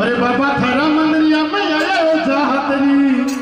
अरे बाबा थारा मंदिर में आया हो चाहतनी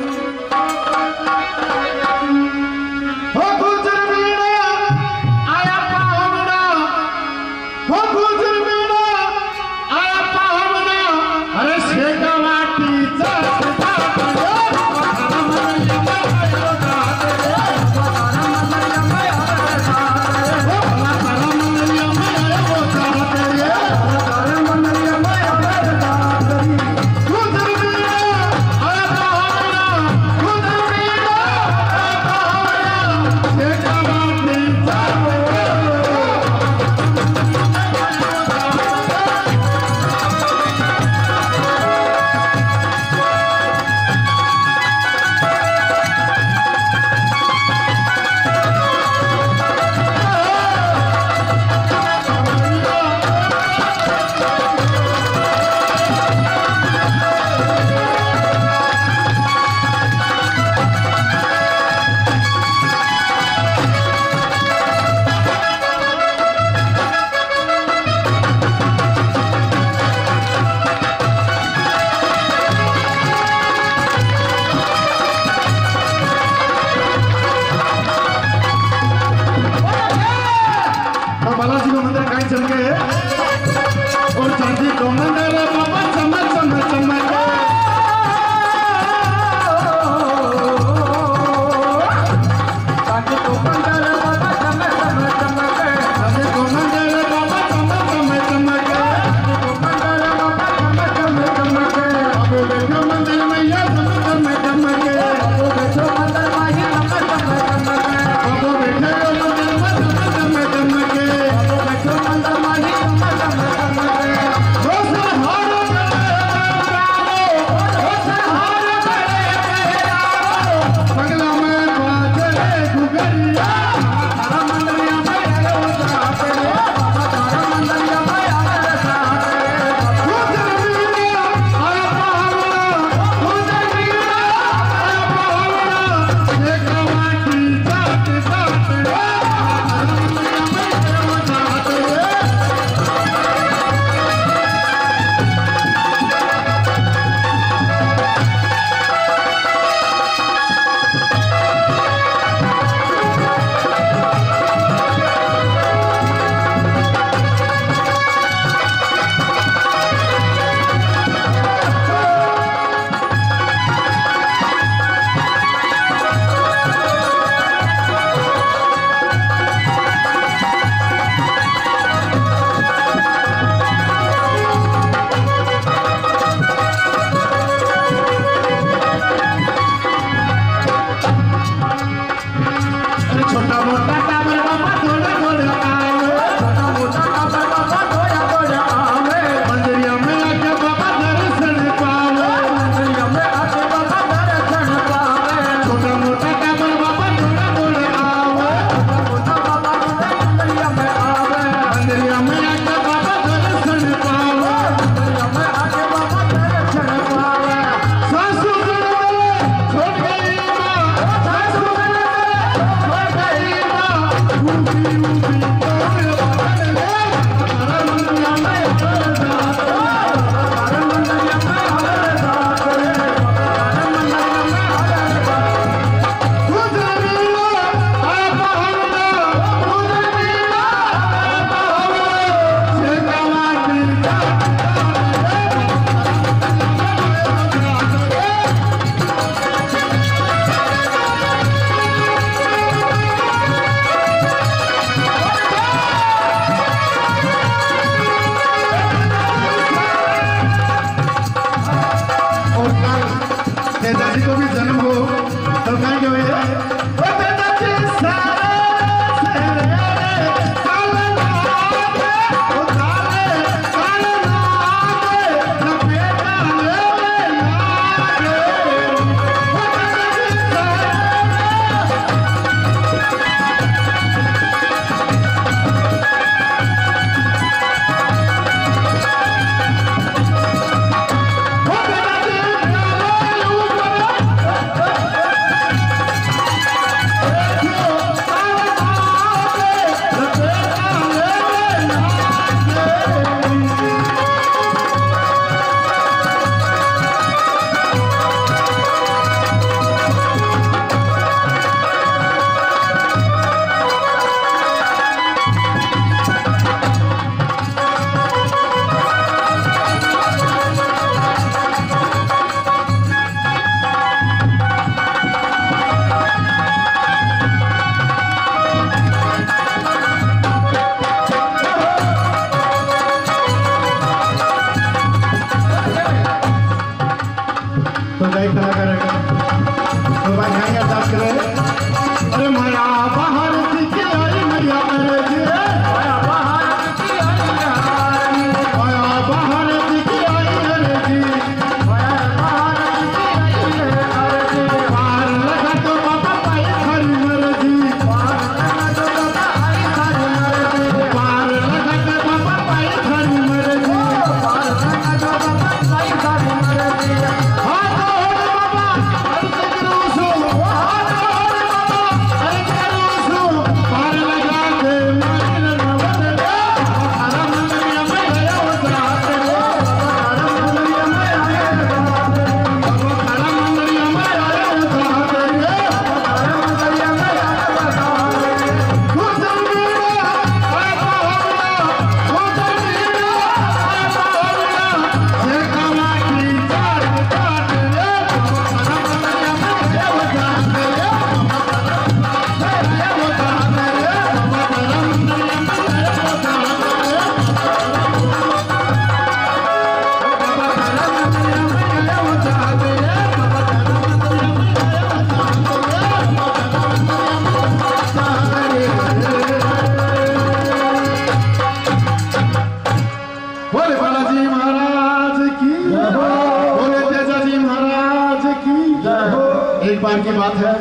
बार की बात है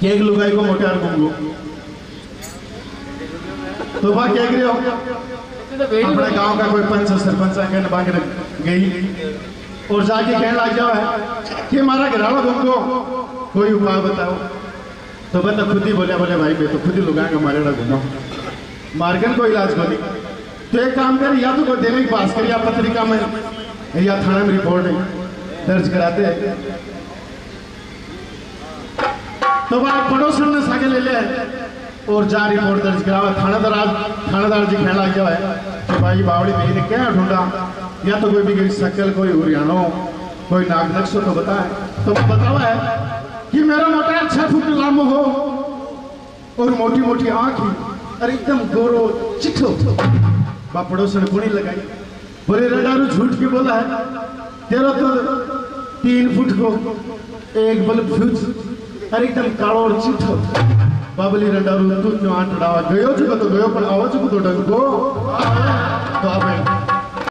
कि एक लुगाई को मोटार घूम तो वह क्या हो अपने गाँव का कोई पंच, सरपंच बाकी गई और जाके कहने लग जाओ है कि हमारा घराड़ा घूमो कोई उपाय बताओ? तो बंदा खुद ही बोले बोले, भाई, मैं तो खुद ही लुगाएँगे हमारे ना घूमो मार्गन को इलाज को नहीं। तो एक काम कर, या तो कोई की पास कर, या पत्रिका में, या थाना में रिपोर्ट दर्ज कराते हैं। तो भाई पड़ोसन ने सागे ले ले और जा रिपोर्ट दर्ज करावा थानेदार थानेदार जी कहना क्या है कि भाई बावड़ी भाई ने क्या ढूंढा? या तो कोई भी कोई शकल कोई हरियाणा कोई नाग नक्शो तो बताए। तो बतावा है कि मेरा मोटा छह फुट लंब हो और मोटी मोटी आँख ही, और एकदम गोरो चिठो बा पड़ोसन पुणी लगाई। बोले, रडारू झूठ की बोला है? तेरा तो तीन फुट को एक बल्ब फ्यूज। अरे एकदम काळो और चिठो बाबली रंडारू तू क्यों आठ डावा गयो छो तो गयो पण आवाज़ को तो डंको तो आप